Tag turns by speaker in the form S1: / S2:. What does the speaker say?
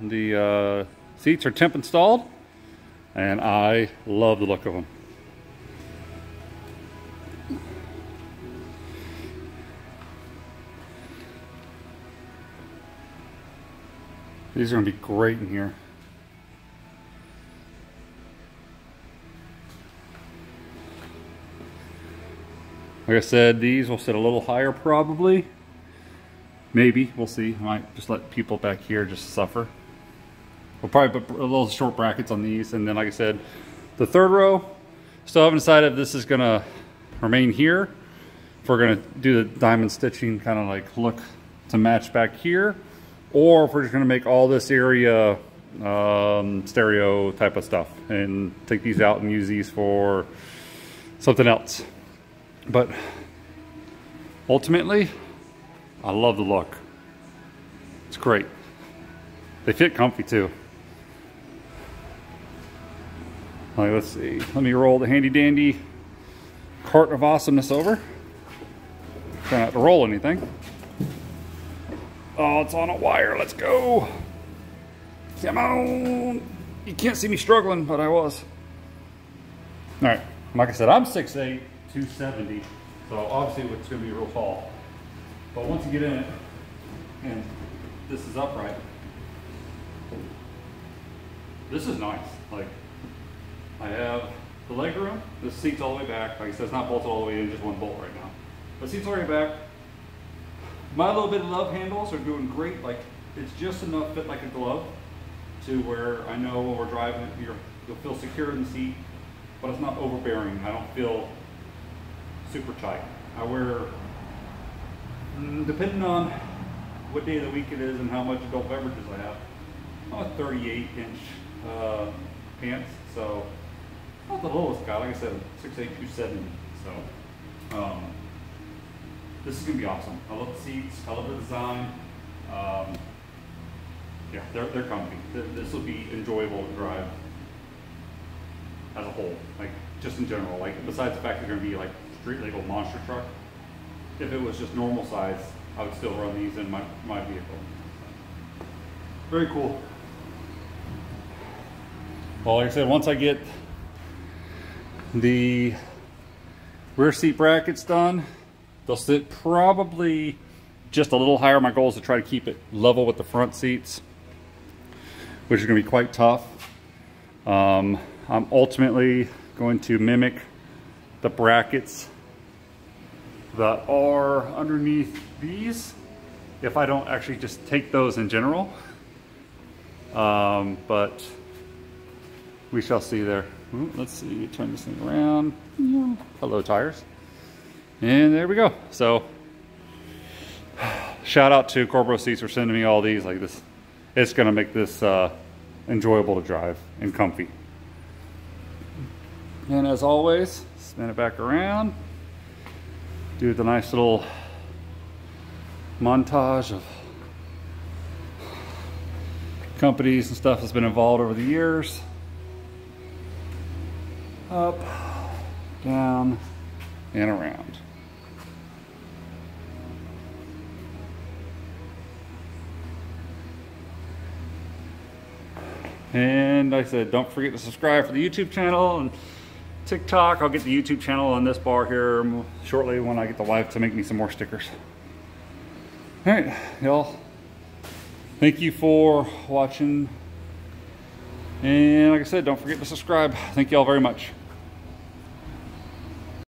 S1: The uh, seats are temp installed and I love the look of them. These are going to be great in here. Like I said, these will sit a little higher probably. Maybe, we'll see. I might just let people back here just suffer. We'll probably put a little short brackets on these. And then, like I said, the third row, still haven't decided if this is gonna remain here. If we're gonna do the diamond stitching kind of like look to match back here, or if we're just gonna make all this area um, stereo type of stuff and take these out and use these for something else. But ultimately, I love the look. It's great. They fit comfy too. Like, let's see. Let me roll the handy dandy cart of awesomeness over. Try not to roll anything. Oh, it's on a wire. Let's go. Come on. You can't see me struggling, but I was. All right. Like I said, I'm 6'8", 270. So obviously it's going to be real tall. But once you get in it, and this is upright, this is nice. Like, I have the leg room, the seat's all the way back. Like I said, it's not bolted all the way in, just one bolt right now. The seat's all the way back. My little bit of love handles are doing great. Like, it's just enough fit like a glove to where I know when we're driving, you're, you'll feel secure in the seat, but it's not overbearing. I don't feel super tight. I wear, depending on what day of the week it is and how much adult beverages I have, I'm a 38 inch uh, pants, so not the lowest guy, like I said, 6'8", 270, so um, this is gonna be awesome. I love the seats, I love the design. Um, yeah, they're, they're comfy. This will be enjoyable to drive as a whole, like just in general. Like besides the fact they're gonna be like street legal monster truck, if it was just normal size, I would still run these in my, my vehicle. Very cool. Well, like I said, once I get the rear seat brackets done, they'll sit probably just a little higher. My goal is to try to keep it level with the front seats, which is going to be quite tough. Um, I'm ultimately going to mimic the brackets that are underneath these if I don't actually just take those in general. Um, but we shall see there. Ooh, let's see, turn this thing around. Hello tires. And there we go. So shout out to Corbeau Seats for sending me all these like this. It's gonna make this uh, enjoyable to drive and comfy. And as always, spin it back around. Do the nice little montage of companies and stuff that's been involved over the years up, down, and around. And like I said, don't forget to subscribe for the YouTube channel and TikTok. I'll get the YouTube channel on this bar here shortly when I get the wife to make me some more stickers. All right, y'all. Thank you for watching. And like I said, don't forget to subscribe. Thank y'all very much.